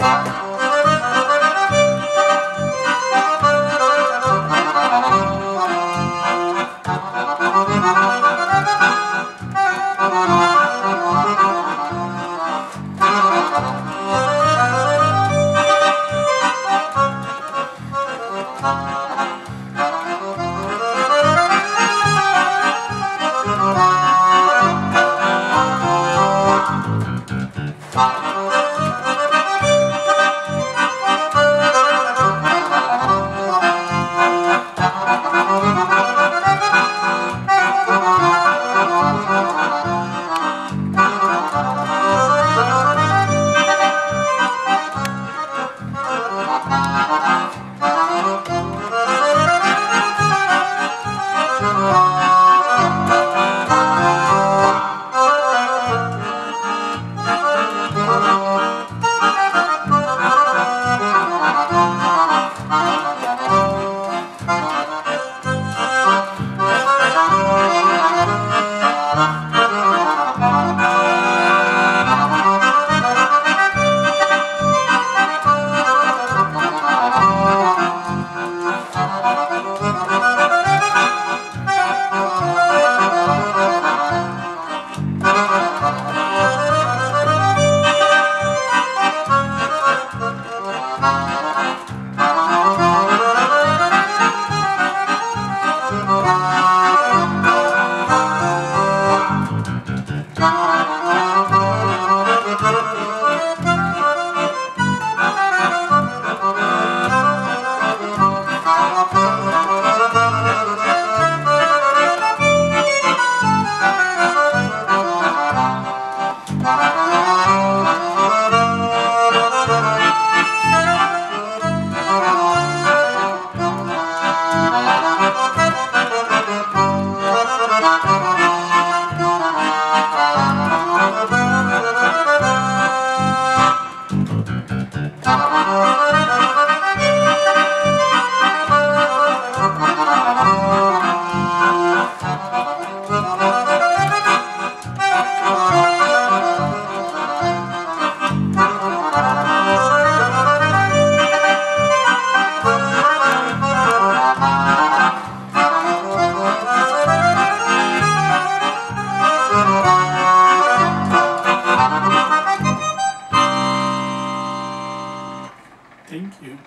Bye. uh -huh. Bye. Thank you.